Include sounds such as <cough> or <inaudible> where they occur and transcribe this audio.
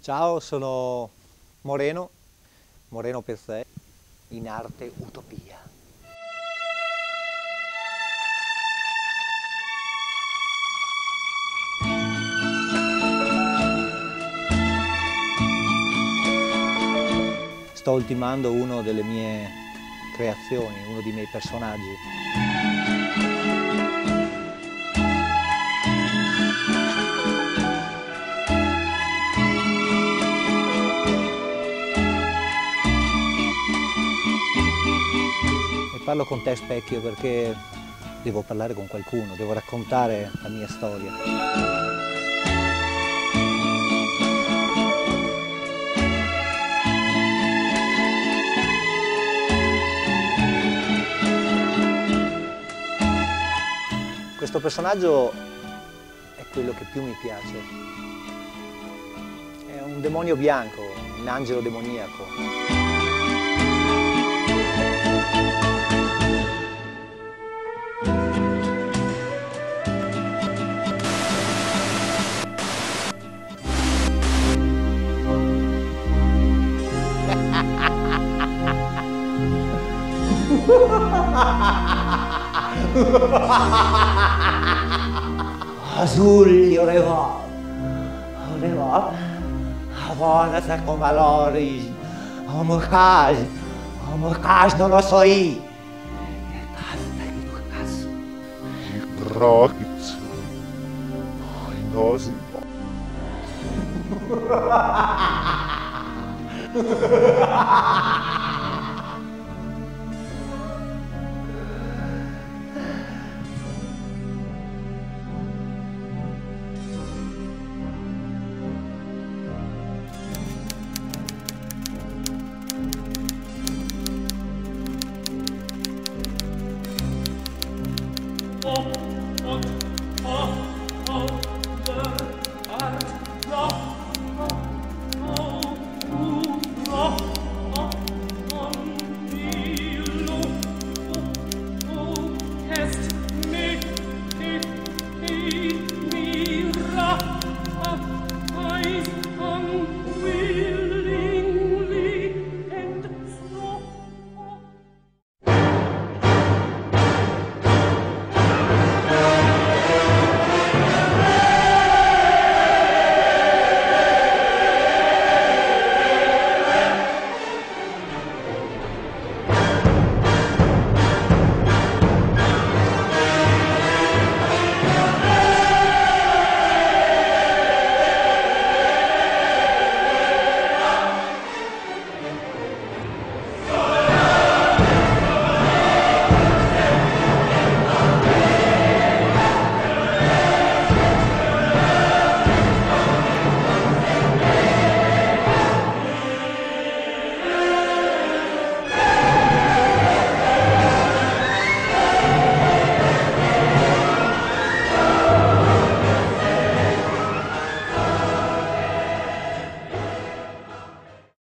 Ciao, sono Moreno, Moreno te, in arte Utopia. Sto ultimando una delle mie creazioni, uno dei miei personaggi. Parlo con te specchio perché devo parlare con qualcuno, devo raccontare la mia storia. Questo personaggio è quello che più mi piace. È un demonio bianco, un angelo demoniaco. <laughs> Azzurri olevò, olevò, avanza con valori, omocage, omocage non lo so é io. E basta che tu caso. I bracci, i nosi. Ha ha ha ha!